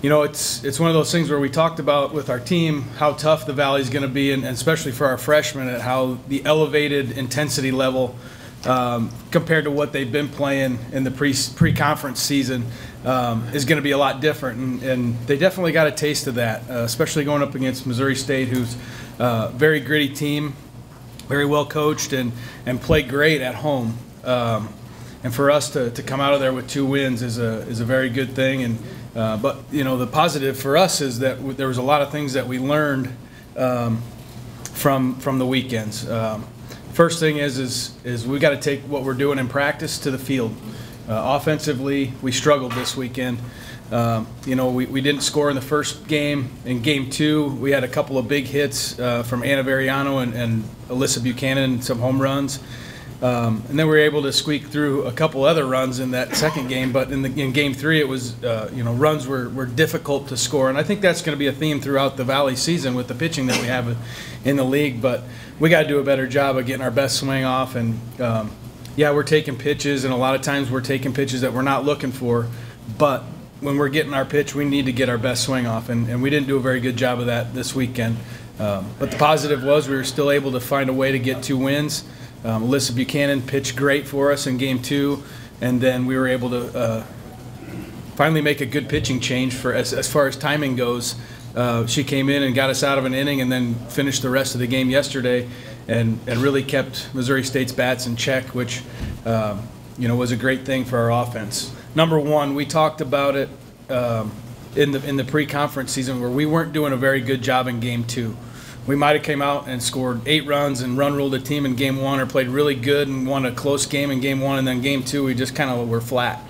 You know, it's it's one of those things where we talked about with our team how tough the valley is going to be, and, and especially for our freshmen, at how the elevated intensity level um, compared to what they've been playing in the pre pre conference season um, is going to be a lot different, and, and they definitely got a taste of that, uh, especially going up against Missouri State, who's a very gritty team, very well coached, and and play great at home. Um, and for us to, to come out of there with two wins is a is a very good thing. And uh, but you know the positive for us is that w- there was a lot of things that we learned um, from from the weekends. Um, first thing is is is we got to take what we're doing in practice to the field. Uh, offensively, we struggled this weekend. Um, you know, we, we didn't score in the first game. In game two, we had a couple of big hits uh, from Anna Variano and, and Alyssa Buchanan, some home runs. Um, and then we were able to squeak through a couple other runs in that second game. But in, the, in game three, it was, uh, you know, runs were, were difficult to score. And I think that's going to be a theme throughout the Valley season with the pitching that we have in the league. But we got to do a better job of getting our best swing off. And um, yeah, we're taking pitches, and a lot of times we're taking pitches that we're not looking for. But when we're getting our pitch, we need to get our best swing off. And, and we didn't do a very good job of that this weekend. Um, but the positive was we were still able to find a way to get two wins. Um, Alyssa Buchanan pitched great for us in game two, and then we were able to uh, finally make a good pitching change for as, as far as timing goes. Uh, she came in and got us out of an inning and then finished the rest of the game yesterday and, and really kept Missouri State's bats in check, which um, you know was a great thing for our offense. Number one, we talked about it um, in the in the pre-conference season where we weren't doing a very good job in game two we might have came out and scored eight runs and run ruled a team in game one or played really good and won a close game in game one. And then game two we just kind of were flat.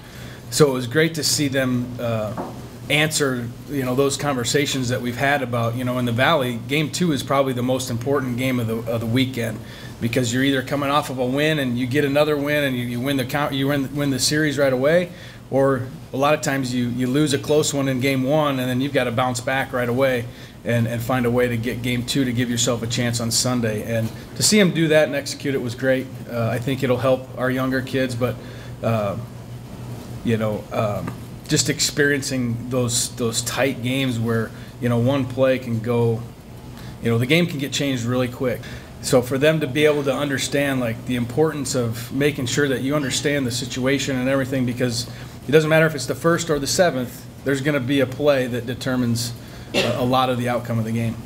So it was great to see them uh, answer you know those conversations that we've had about you know in the valley game two is probably the most important game of the, of the weekend because you're either coming off of a win and you get another win and you, you win the count you win, win the series right away or a lot of times you, you lose a close one in game one and then you've got to bounce back right away and, and find a way to get game two to give yourself a chance on Sunday. And to see him do that and execute it was great. Uh, I think it'll help our younger kids, but uh, you know, um, just experiencing those those tight games where you know one play can go, you know, the game can get changed really quick. So for them to be able to understand like the importance of making sure that you understand the situation and everything, because it doesn't matter if it's the first or the seventh, there's going to be a play that determines a, a lot of the outcome of the game.